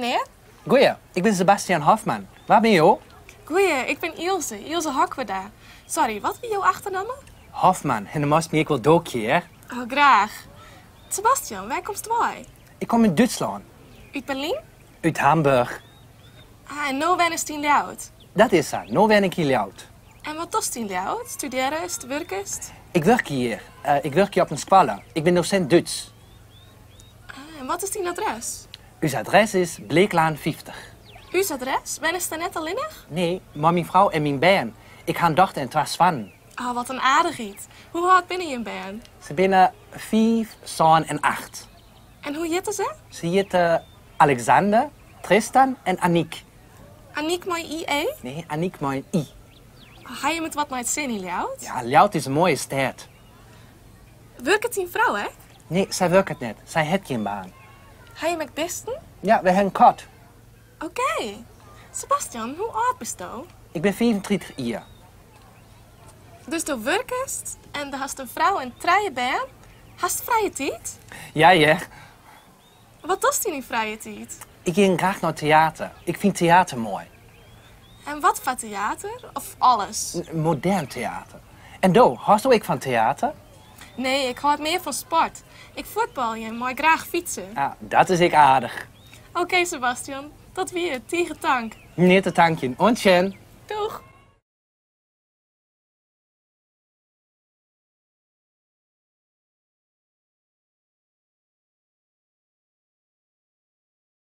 Meneer. Goeie, ik ben Sebastian Hofman. Waar ben je? hoor? Goeie, ik ben Ilse. Ilse Hakwerda. Sorry, wat is jouw achternaam? Hofman, en dan moest me ik wel dookje, hè? Oh, graag. Sebastian, waar komst wij? Ik kom uit Duitsland. Uit Berlijn? Uit Hamburg. Ah, en nu ben ik tien jaar oud. Dat is zo, nu ben ik hier oud. En wat is tien jaar oud? Studeren is, werken is? Ik werk hier. Eh, ik werk hier op een squallen. Ik ben docent Duits. Ah, en wat is tien adres? Uw adres is Bleeklaan 50. Uw adres? Ben is daar net alleenig? Nee, maar mijn vrouw en mijn baan. Ik ga een dochter en twee zwanen. Oh, wat een aardigheid. Hoe hard ben je in baan? Ze binnen vijf, zon en acht. En hoe jitten ze? Ze heten Alexander, Tristan en Aniek. Aniek mijn IE? Nee, Aniek een I. Ga je met wat naar het zin, Ljout? Ja, Ljout is een mooie stad. Werkt tien vrouw, hè? Nee, zij werkt het net. Zij heeft geen baan. Ga je met besten? Ja, we hebben kot. Oké. Sebastian, hoe oud bist je? Ik ben 34 jaar. Dus du werkst en dan hast een vrouw en drie baan. Hast vrije tijd? Ja, ja. Wat doet die in vrije tijd? Ik ging graag naar theater. Ik vind theater mooi. En wat voor theater? Of alles? Modern theater. En Do, hast ik van theater? Nee, ik houd meer van sport. Ik voetbal je, maar graag fietsen. Ah, dat is ik aardig. Oké, Sebastian. Tot weer. Tegen tank. Meneer te tankje. Ontjen. Doeg.